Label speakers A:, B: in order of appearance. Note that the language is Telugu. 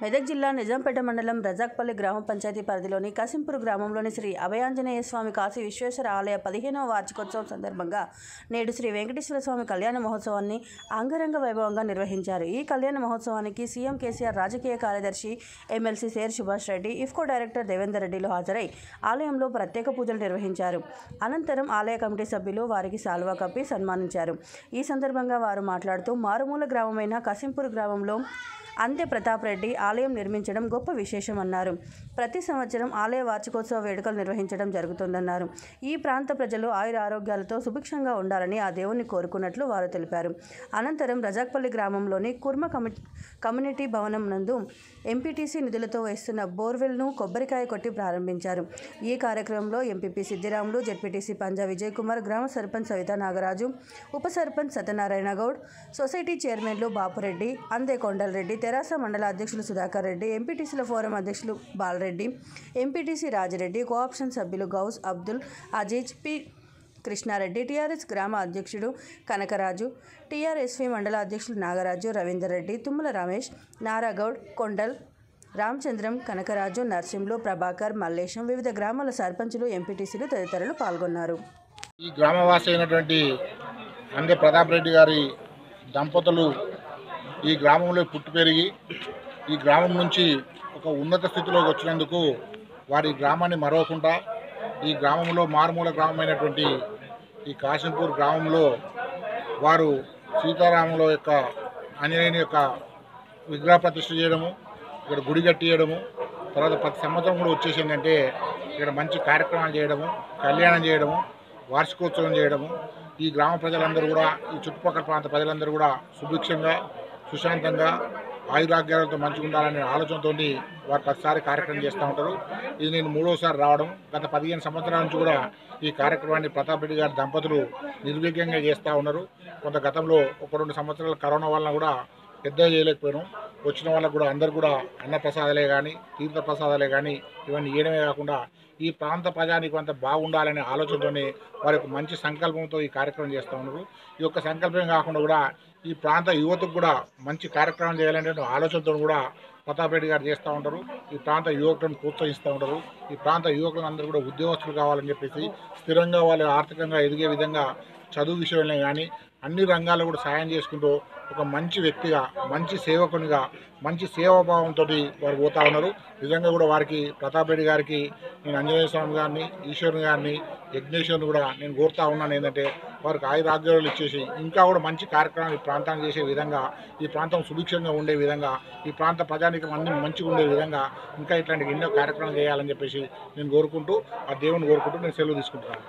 A: మెదక్ జిల్లా నిజాంపేట మండలం రజాక్పల్లి గ్రామ పంచాయతీ పరిధిలోని కసింపూర్ గ్రామంలోని శ్రీ అభయాంజనేయ స్వామి కాశీ విశ్వేశ్వర ఆలయ పదిహేనవ వార్షికోత్సవం సందర్భంగా నేడు శ్రీ వెంకటేశ్వర స్వామి కళ్యాణ మహోత్సవాన్ని అంగరంగ వైభవంగా నిర్వహించారు. ఈ కళ్యాణ మహోత్సవానికి సీఎం కేసీఆర్ రాజకీయ కార్యదర్శి MLC share Subhash Reddy IFFCO director Devender రెడ్డిలు హాజరై ఆలయంలో ప్రత్యేక పూజలు నిర్వహించారు. అనంతరం ఆలయ కమిటీ సభ్యులు వారికి సాల్వా కప్పి సన్మానించారు. ఈ సందర్భంగా వారు మాట్లాడుతూ మారుమూల గ్రామమైన కసింపూర్ గ్రామంలో అంత్య ప్రతాప్ రెడ్డి ఆలయం నిర్మించడం గొప్ప విశేషమన్నారు. ప్రతి సంవత్సరం ఆలయ వార్షికోత్సవ వేడుకలు నిర్వహించడం జరుగుతుందన్నారు. ఈ ప్రాంత ప్రజలు ఆయుర ఆరోగ్యాలతో సుభిక్షంగా ఉండాలని ఆ దేవుణ్ణి కోరుకున్నట్లు వారు తెలిపారు. అనంతరం రజాక్పల్లి గ్రామంలోని కుర్మ కమిటీ కమ్యూనిటీ భవనం నందు ఎంపీటీసీ నిధులతో వేస్తున్న బోర్వెల్ను కొబ్బరికాయ కొట్టి ప్రారంభించారు. ఈ కార్యక్రమంలో ఎంపీపీ సిద్ధిరాములు జెడ్పీటీసీ పంజా విజయ్ కుమార్ గ్రామ సర్పంచ్ సవిత నాగరాజు ఉప సర్పంచ్ సత్యనారాయణ గౌడ్ సొసైటీ చైర్మన్లు బాపురెడ్డి అందే కొండలరెడ్డి తెరాస మండల అధ్యక్షులు సుధాకర్ రెడ్డి ఎంపీటీసీల ఫోరం అధ్యక్షులు బాలరెడ్డి ఎంపీటీసీ రాజిరెడ్డి కోఆప్షన్ సభ్యులు గౌస్ అబ్దుల్ అజీజ్ పి కృష్ణారెడ్డి టీఆర్ఎస్ గ్రామ అధ్యక్షుడు కనకరాజు టీఆర్ఎస్వి మండల అధ్యక్షులు నాగరాజు రవీందర్ రెడ్డి తుమ్మల రమేష్ నారాగౌడ్ కొండల్ రామచంద్రం కనకరాజు నర్సింలు ప్రభాకర్ మల్లేశం వివిధ గ్రామాల సర్పంచులు ఎంపీటీసీలు తదితరులు పాల్గొన్నారు.
B: ఈ గ్రామవాసి అయినటువంటి అందే ప్రతాప్ రెడ్డి గారి దంపతులు ఈ గ్రామంలో పుట్టి పెరిగి ఈ గ్రామం నుంచి ఒక ఉన్నత స్థితిలోకి వచ్చినందుకు వారి గ్రామాన్ని మరవకుండా ఈ గ్రామంలో మారుమూల గ్రామమైనటువంటి ఈ కాశంపూర్ గ్రామంలో వారు సీతారాముల యొక్క ఆంజనేయుని యొక్క విగ్రహ ప్రతిష్ఠ చేయడము ఇక్కడ గుడి కట్టియడము తర్వాత ప్రతి సంవత్సరం కూడా వచ్చేసిందంటే ఇక్కడ మంచి కార్యక్రమాలు చేయడము కళ్యాణం చేయడము వార్షికోత్సవం చేయడము. ఈ గ్రామ ప్రజలందరూ కూడా ఈ చుట్టుపక్కల ప్రాంత ప్రజలందరూ కూడా సుభిక్షంగా సుశాంతంగా ఆయురాగ్యాలతో మంచిగా ఉండాలనే ఆలోచనతో వారు ప్రతిసారి కార్యక్రమం చేస్తూ ఉంటారు. ఇది నేను మూడోసారి రావడం. గత పదిహేను సంవత్సరాల నుంచి కూడా ఈ కార్యక్రమాన్ని ప్రతాప్ రెడ్డి గారి దంపతులు నిర్విఘ్నంగా చేస్తూ ఉన్నారు. కొంత గతంలో ఒక రెండు సంవత్సరాల కరోనా వలన కూడా పెద్ద చేయలేకపోయాం వచ్చిన వాళ్ళకు కూడా అందరు కూడా అన్న ప్రసాదాలే కానీ తీర్థ ప్రసాదాలే కానీ ఇవన్నీ ఇవ్వడమే కాకుండా ఈ ప్రాంత ప్రజానికి అంత బాగుండాలనే ఆలోచనతోనే వారి యొక్క మంచి సంకల్పంతో ఈ కార్యక్రమం చేస్తూ ఉన్నారు. ఈ యొక్క సంకల్పం కాకుండా కూడా ఈ ప్రాంత యువతకు కూడా మంచి కార్యక్రమం చేయాలనే ఆలోచనతో కూడా ప్రతాప్ రెడ్డి గారు చేస్తూ ఉంటారు. ఈ ప్రాంత యువకులను ప్రోత్సహిస్తూ ఉంటారు. ఈ ప్రాంత యువకులందరూ కూడా ఉద్యోగస్తులు కావాలని చెప్పేసి స్థిరంగా వాళ్ళు ఆర్థికంగా ఎదిగే విధంగా చదువు విషయంలో కానీ అన్ని రంగాల్లో కూడా సాయం చేసుకుంటూ ఒక మంచి వ్యక్తిగా మంచి సేవకునిగా మంచి సేవాభావంతో వారు పోతా ఉన్నారు. నిజంగా కూడా వారికి ప్రతాప్ రెడ్డి గారికి నేను ఆంజనేయ స్వామి గారిని ఈశ్వరుని గారిని యజ్ఞేశ్వరుని కూడా నేను కోరుతా ఉన్నాను. ఏంటంటే వారికి ఆయురాగ్యాలు ఇచ్చేసి ఇంకా కూడా మంచి కార్యక్రమాలు ఈ ప్రాంతాన్ని చేసే విధంగా ఈ ప్రాంతం సుభిక్షంగా ఉండే విధంగా ఈ ప్రాంత ప్రజానికి అన్ని మంచిగా ఉండే విధంగా ఇంకా ఇట్లాంటి ఎన్నో కార్యక్రమాలు చేయాలని చెప్పేసి నేను కోరుకుంటూ ఆ దేవుని కోరుకుంటూ నేను సెలవు తీసుకుంటున్నాను.